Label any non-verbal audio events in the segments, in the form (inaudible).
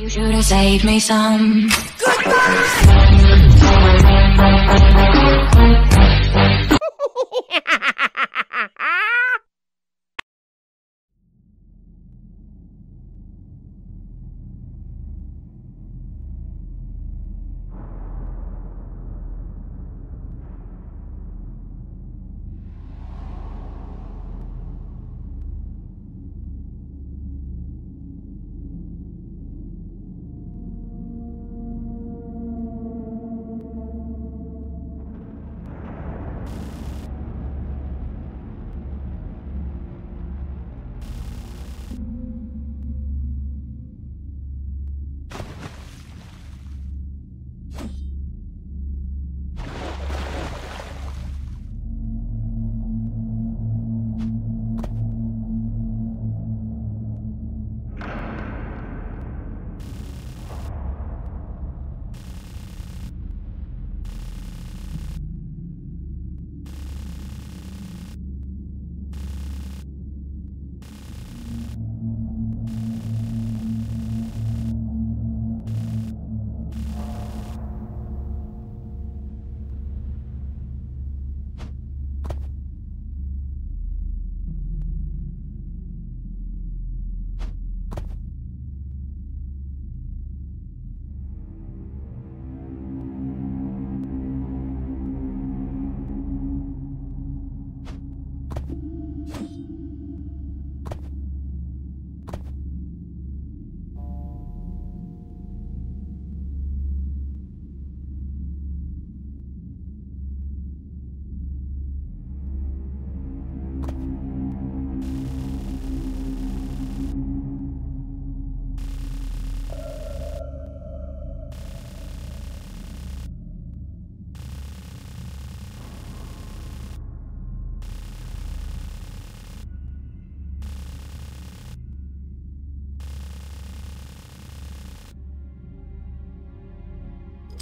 You should have saved me some. (laughs)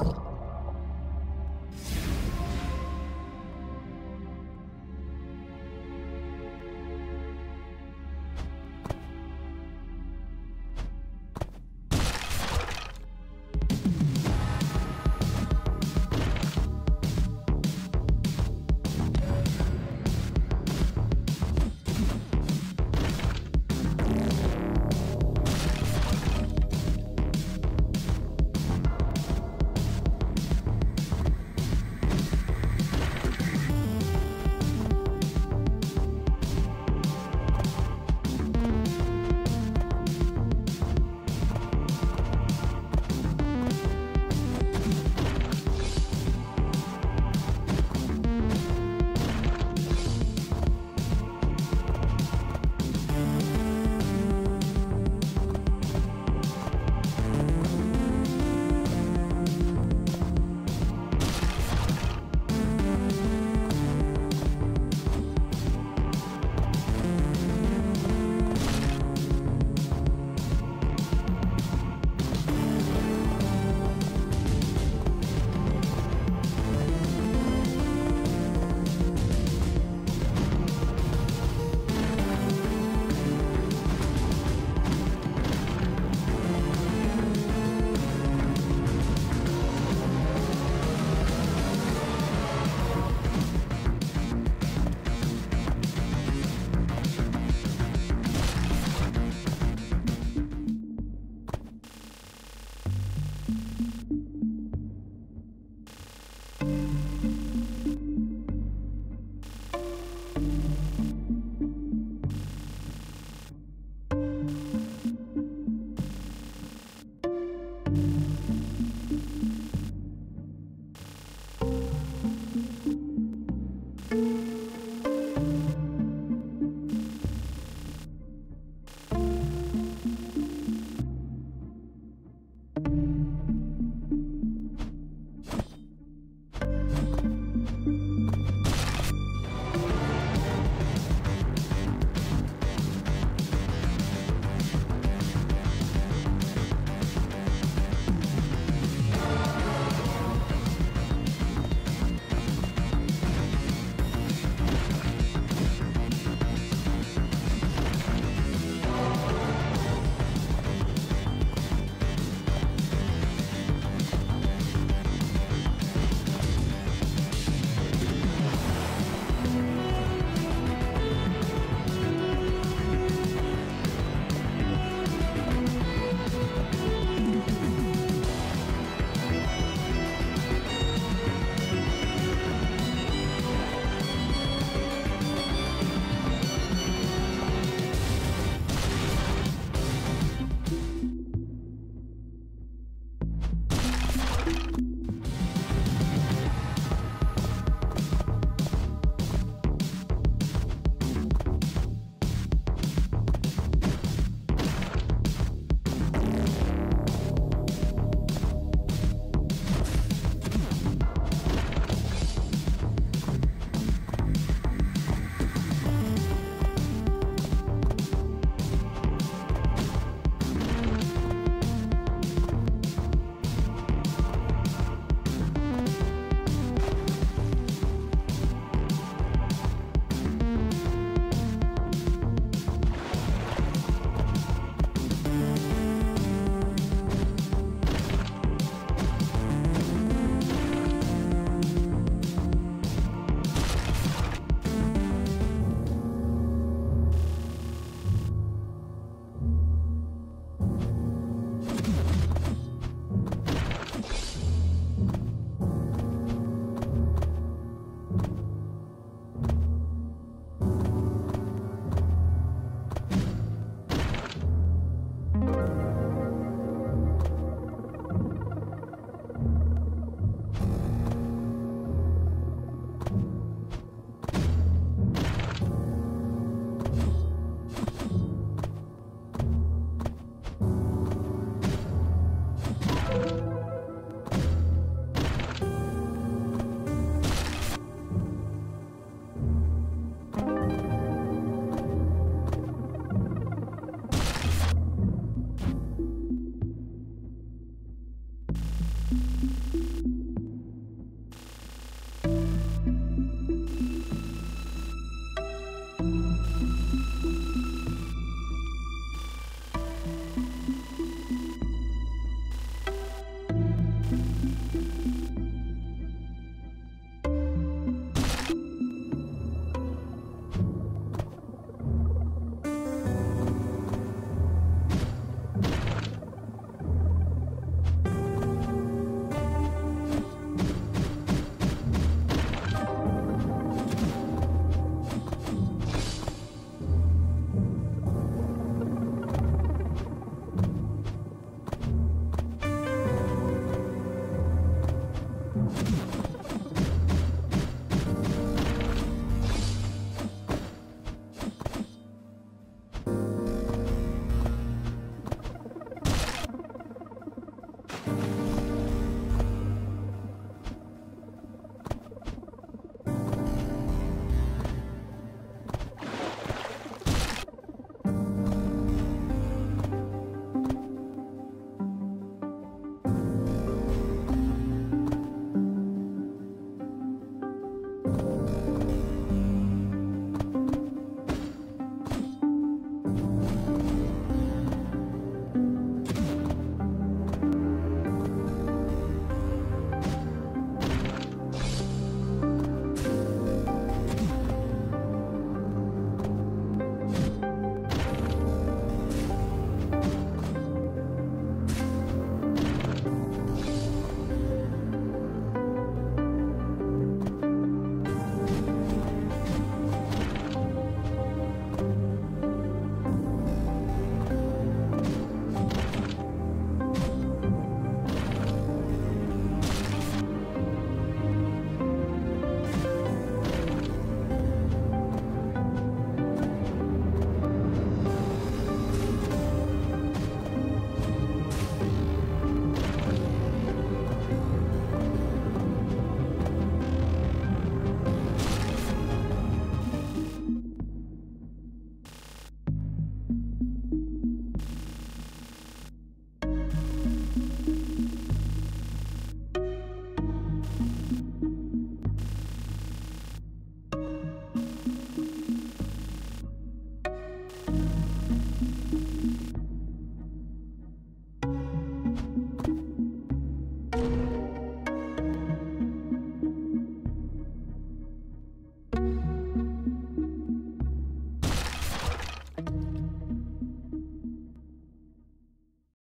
you